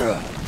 Ugh.